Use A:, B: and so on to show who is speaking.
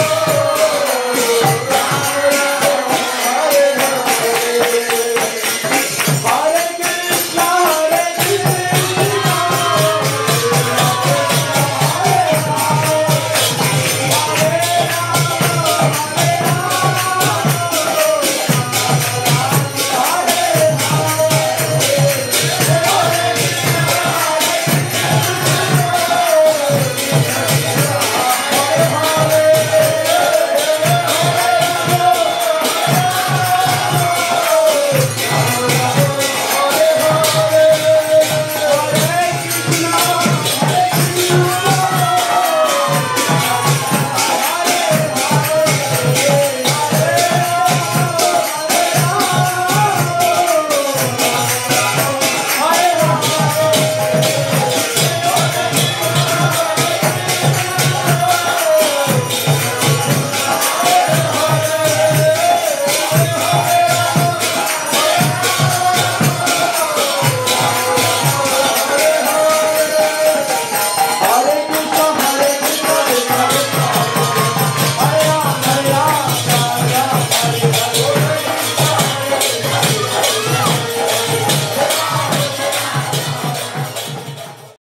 A: oh,